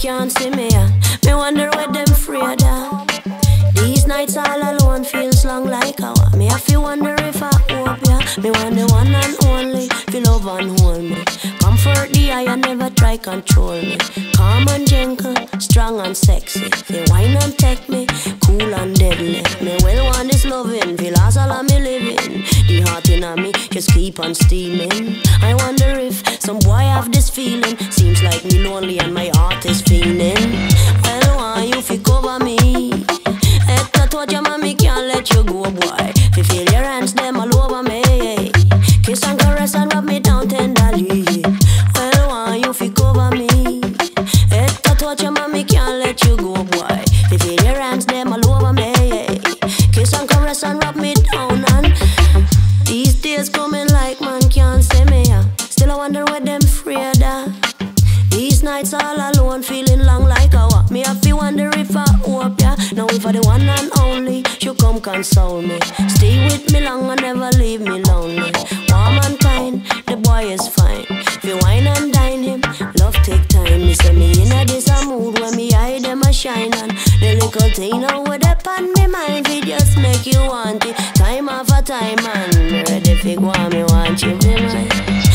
can't see me. Me wonder where them afraid of. These nights all alone feels long like a Me I feel wonder if I hope ya. Me want the one and only, feel love and hold me. Comfort the eye and never try control me. Calm and gentle, strong and sexy. Feel wine and take me, cool and deadly. Me well want this loving, feel as all of me living. The heart in me just keep on steaming. I wonder if some boy have this feeling. Lonely and and only, you come console me. Stay with me long and never leave me lonely. Warm and kind, the boy is fine. If you wine and dine him, love take time. Me say me in a this a mood when me eye them a shine and the little thing with up on me mind, it just make you want it. Time after time and ready fi go me want you be mine.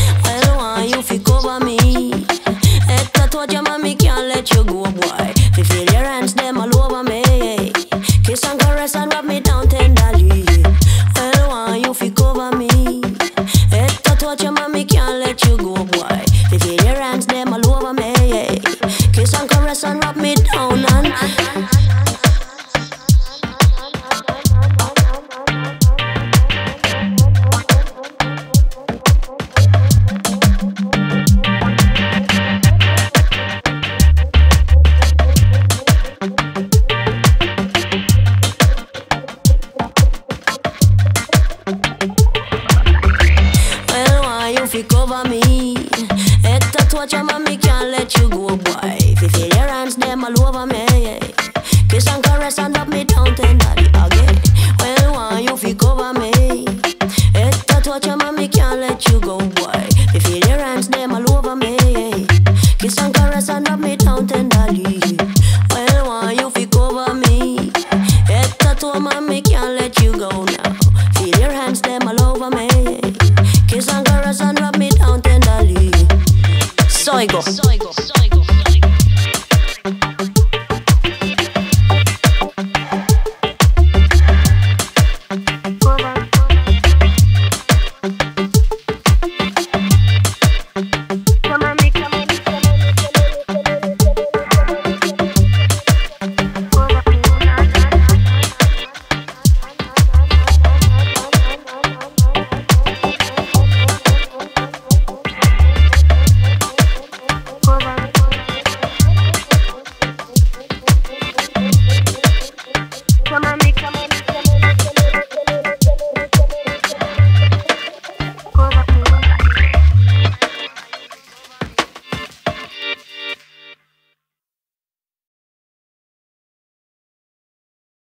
Touch your mommy can't let you go, boy. Fi feel your hands them all over me. Kiss and caress and rub me down tenderly again. Well, why you fi cover me? Eta touch your mommy can't let you go, boy. Fi feel your hands them all over me. Kiss and caress and rub me down tenderly. Well, why you fi cover me? Eta to my 一个。